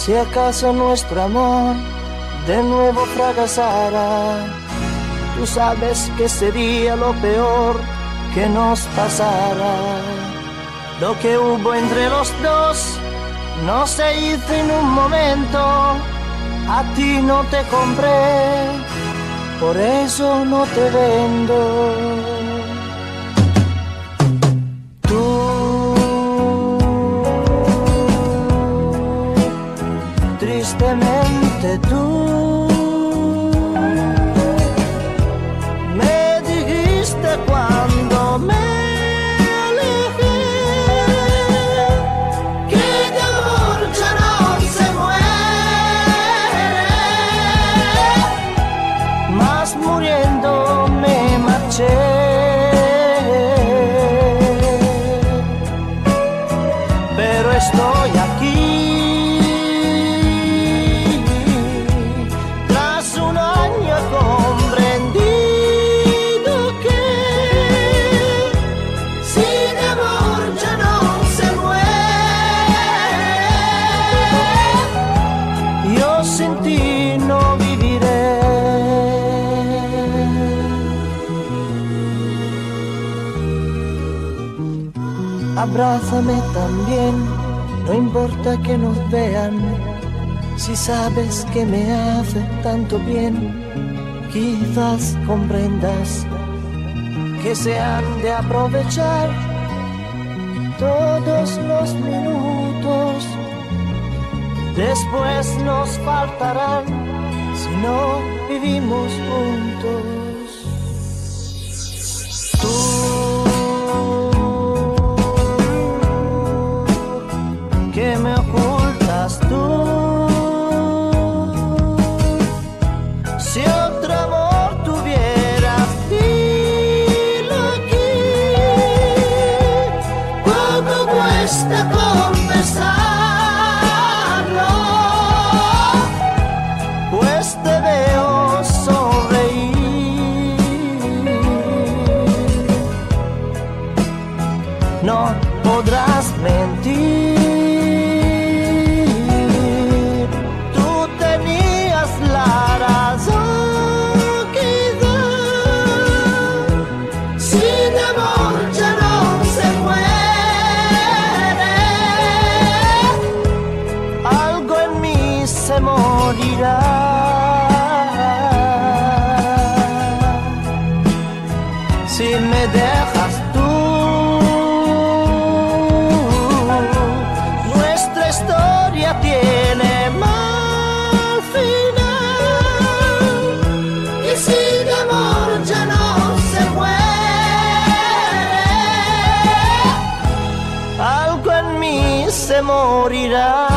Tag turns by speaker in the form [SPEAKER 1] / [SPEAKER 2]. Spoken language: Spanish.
[SPEAKER 1] Si acaso nuestro amor de nuevo fracasara, tú sabes que sería lo peor que nos pasara. Lo que hubo entre los dos no se hizo en un momento, a ti no te compré, por eso no te vendo. Tristemente tú, me dijiste cuando me alejé que de amor ya se muere, mas muriendo me marché. Pero estoy aquí Abrázame también, no importa que nos vean, si sabes que me hace tanto bien, quizás comprendas que se han de aprovechar todos los minutos, después nos faltarán si no vivimos juntos. No podrás mentir. Tú tenías la razón, quizá. Sin amor ya no se muere. Algo en mí se morirá. Si me dejas tiene mal final. Y sin amor ya no se muere. Algo en mí se morirá.